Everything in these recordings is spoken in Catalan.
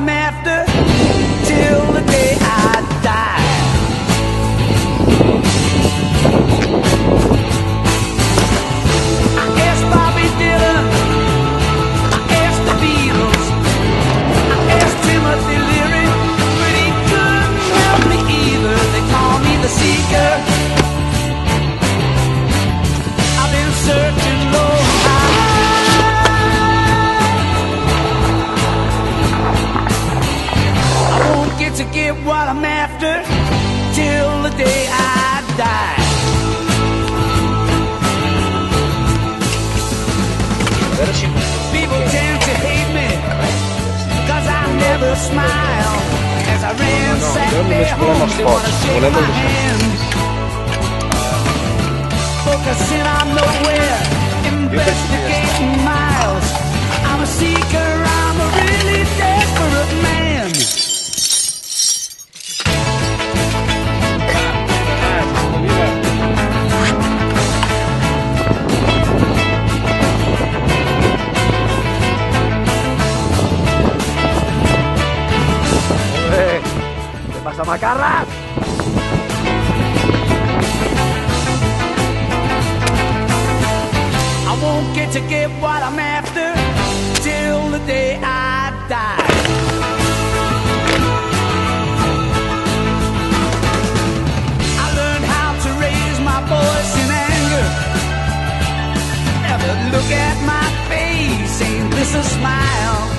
I'm after till the day I die. I asked Bobby Dylan, I asked the Beatles, I asked Timothy Leary, but he couldn't help me either. They call me the seeker. volando. Los eh, macarras. To get what I'm after till the day I die. I learned how to raise my voice in anger. Look at my face, ain't this a smile?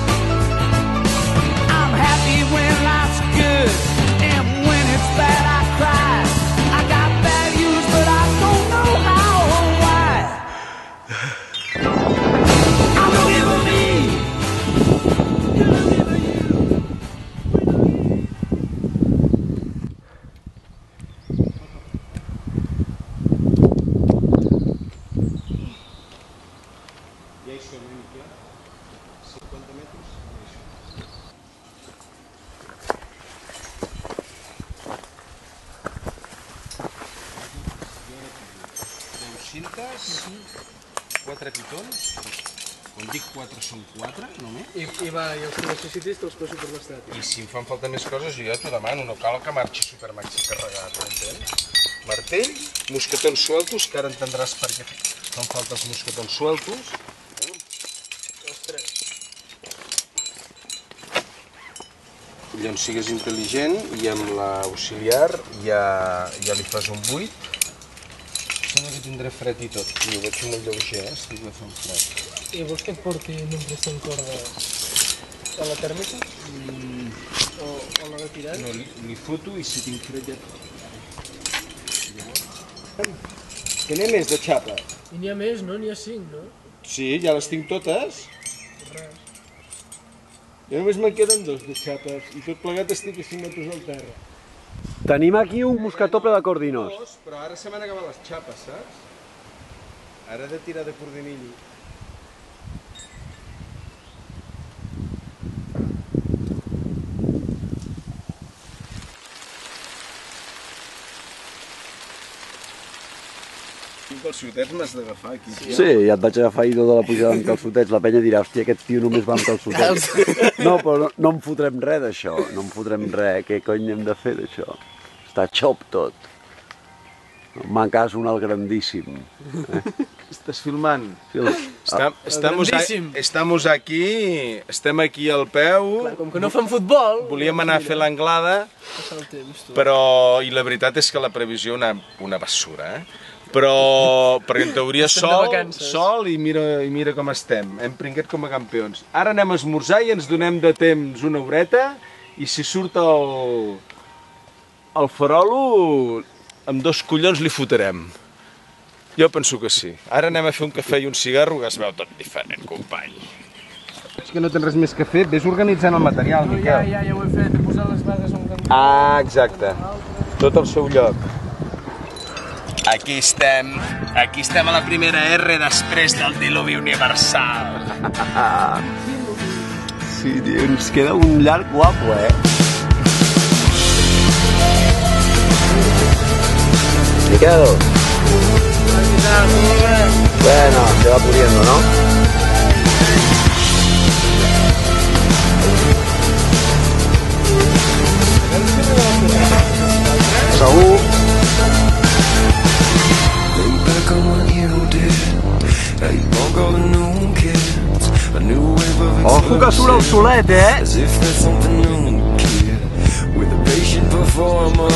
Quatre són quatre, només. I, i va, i els que necessitis te'ls poso per l'estat. I si em fan falta més coses, jo ja t'ho demano, no cal que marxi supermaxi carregat, m'entens? Martell, mosquetons sueltos, que ara entendràs per què fan falta els mosquetons sueltos. Ostres. Llavors sigues intel·ligent i amb l'auxiliar ja, ja li fas un buit. Sembla que tindré fred i tot. Ho veig molt lleuger, eh? estic de fent fred. I vols que et porti mentre estem corda a la tèrmica? O, o la retirada? No, li, li foto i si tinc fred ja... Que n'hi ha més de xapa? I n'hi ha més, no? N'hi ha cinc, no? Sí, ja les tinc totes. Res. Ja només me'n queden dos de xapes i tot plegat estic a 5 metres al terra. Tenim aquí un mosquetó ple de cordinos. Dos, però ara se m'han acabat les xapes, saps? Ara he de tirar de cordinillo. Calçotets m'has d'agafar aquí, tio? Sí, ja et vaig agafar ahir de la pujada amb calçotets. La penya dirà, hòstia, aquest tio només va amb calçotets. No, però no, no en fotrem res d'això. No en fotrem res. Què cony hem de fer d'això? Està xop tot. Mancas un al grandíssim. Estàs filmant? Sí, Estam, estamos, a, grandíssim. estamos aquí, estem aquí al peu, Clar, com que no fan futbol... volíem anar a fer l'anglada, però i la veritat és que la previsió una, una bessura, eh? Però, perquè en teoria sol, sol i mira, i mira com estem. Hem pringat com a campions. Ara anem a esmorzar i ens donem de temps una horeta i si surt el, el farolo, amb dos collons li fotrem. Jo penso que sí. Ara anem a fer un cafè i un cigarro que es veu tot diferent, company. És que no tens res més que fer, ves organitzant el material, No, ja, ja, ja ho he fet, he posat les vagues on. Ah, exacte. Tot al seu lloc. Aquí estem, aquí estem a la primera R després del diluvi universal. Sí, tio, ens queda un llarg guapo, eh? Miquel. Bueno, se va puliendo, ¿no? Kto tulał czuledę? With a patient performer,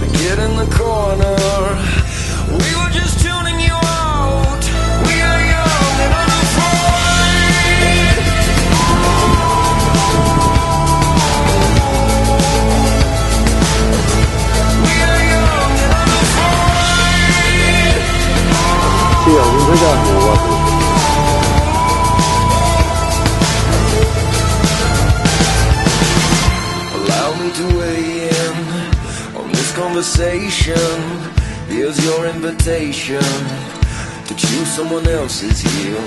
they get in the corner. Allow me to weigh in on this conversation. Here's your invitation to choose someone else's heel.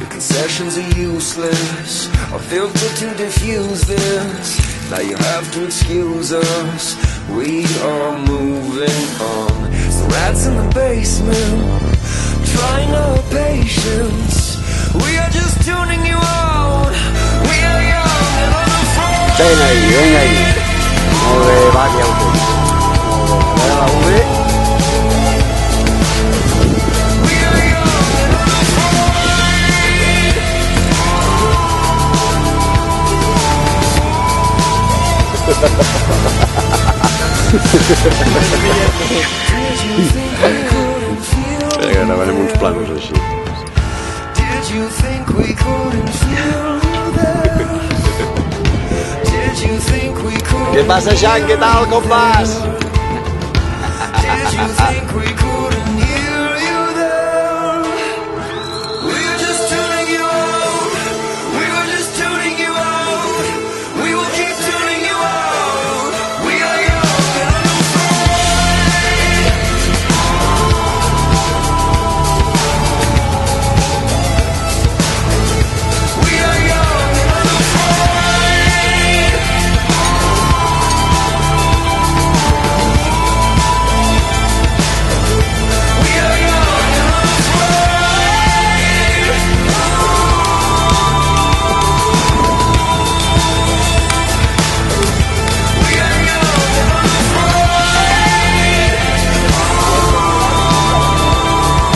Your concessions are useless, a filter to diffuse this. Now you have to excuse us. We are moving on. The rats in the basement, trying our patience. We are just tuning you out. We are young and ahí, venga ahí. Molt bé, va, ja ho tens. Molt bé, a veure la unafraid. Vinga, gravarem uns planos així. Did you think we couldn't feel that? we could? Què passa, Jean? Què tal? Com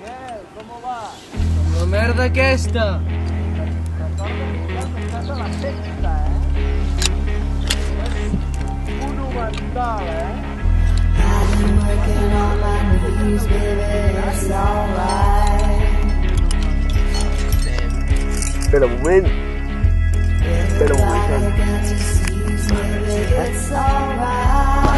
La merda aquesta! Monumental, eh? Working on my knees, baby, it's alright. Espera un moment. Espera un moment. It's alright.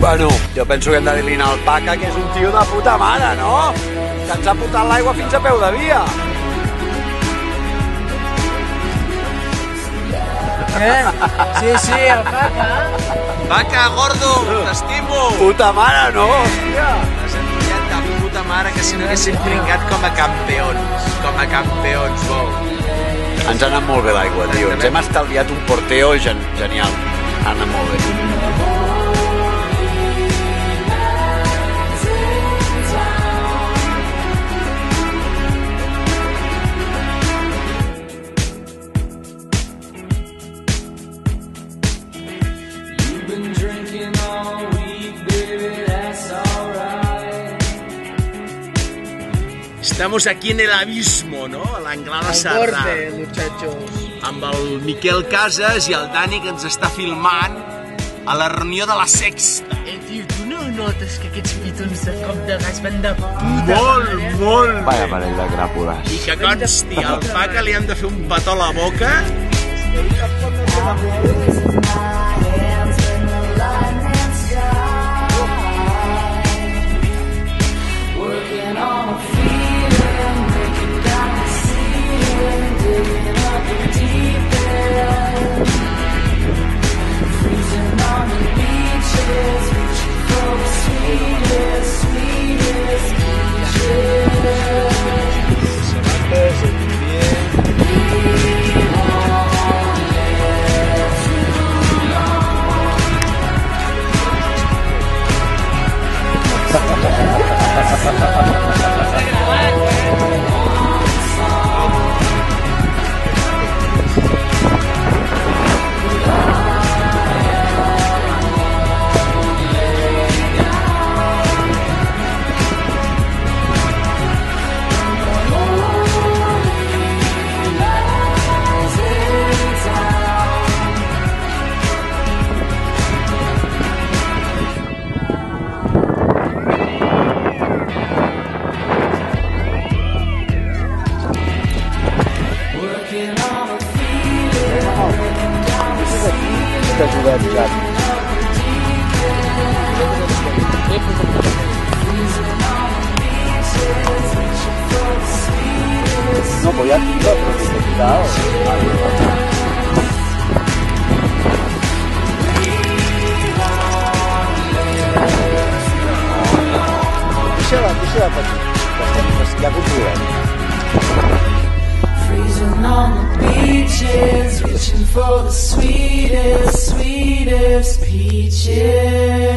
Bueno, jo penso que hem de dir-li al Paca que és un tio de puta mare, no? Que ens ha portat l'aigua fins a peu de via. Què? Sí, sí, el faca. Vaca, gordo, t'estimo! Puta mare, no? Hòstia. Puta mare que si no haguéssim pringat com a campions. Com a campions, vol. Ens ha anat molt bé l'aigua, tio. Ens hem estalviat un porteo gen genial. Ha anat molt bé. Estamos aquí en el abismo, no? A l'Anglada Al Cerdà. muchachos. Amb el Miquel Casas i el Dani que ens està filmant a la reunió de la sexta. Eh, tio, tu no notes que aquests pitons de cop de gas van de puta Molt, mare? molt. Vaya parell de cràpules. I que consti, al pa que li han de fer un petó a la boca, Que Deixa-la, deixa-la petit. Freezing on the beaches, reaching for the sweetest, sweetest peaches.